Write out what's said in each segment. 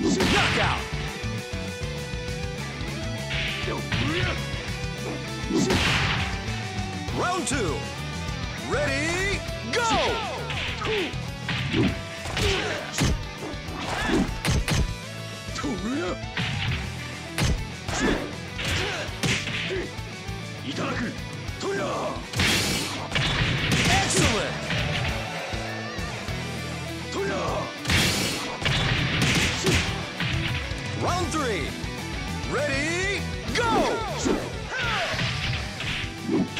Knockout! Round two. Ready, go! Excellent!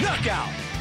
Knockout!